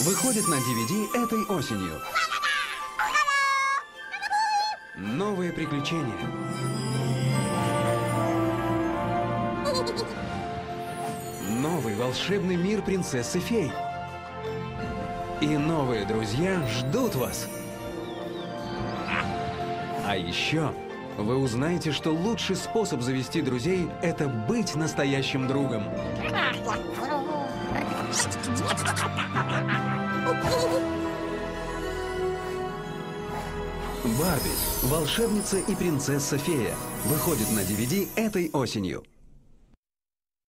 выходит на DVD этой осенью. Новые приключения. Новый волшебный мир принцессы фей. И новые друзья ждут вас. А еще вы узнаете, что лучший способ завести друзей – это быть настоящим другом. Барби. Волшебница и принцесса-фея. Выходит на DVD этой осенью.